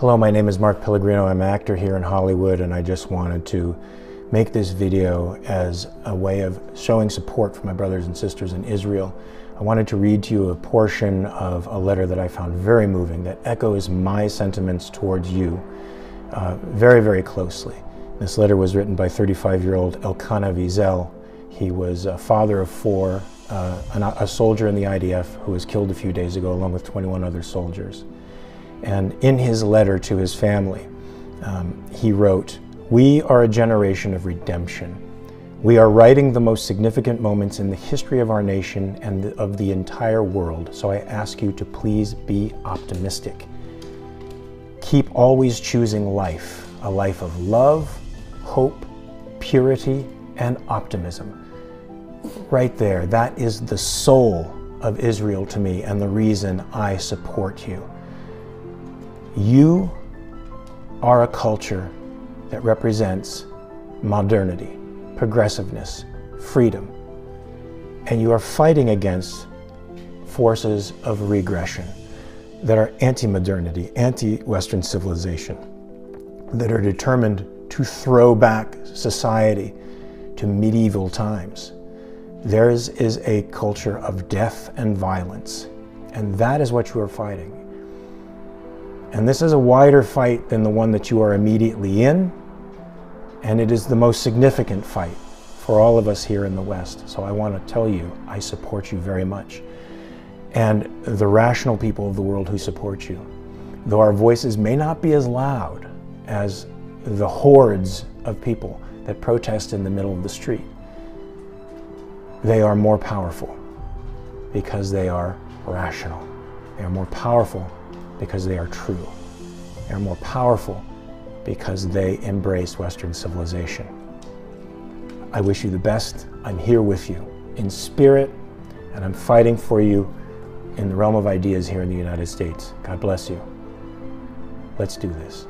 Hello, my name is Mark Pellegrino. I'm an actor here in Hollywood, and I just wanted to make this video as a way of showing support for my brothers and sisters in Israel. I wanted to read to you a portion of a letter that I found very moving that echoes my sentiments towards you uh, very, very closely. This letter was written by 35 year old Elkanah Wiesel. He was a father of four, uh, a soldier in the IDF who was killed a few days ago, along with 21 other soldiers. And in his letter to his family, um, he wrote, We are a generation of redemption. We are writing the most significant moments in the history of our nation and of the entire world, so I ask you to please be optimistic. Keep always choosing life, a life of love, hope, purity, and optimism. Right there, that is the soul of Israel to me and the reason I support you. You are a culture that represents modernity, progressiveness, freedom, and you are fighting against forces of regression that are anti modernity, anti Western civilization, that are determined to throw back society to medieval times. Theirs is a culture of death and violence, and that is what you are fighting. And this is a wider fight than the one that you are immediately in, and it is the most significant fight for all of us here in the West. So I want to tell you, I support you very much. And the rational people of the world who support you, though our voices may not be as loud as the hordes of people that protest in the middle of the street, they are more powerful because they are rational. They are more powerful because they are true. They are more powerful because they embrace Western civilization. I wish you the best. I'm here with you in spirit, and I'm fighting for you in the realm of ideas here in the United States. God bless you. Let's do this.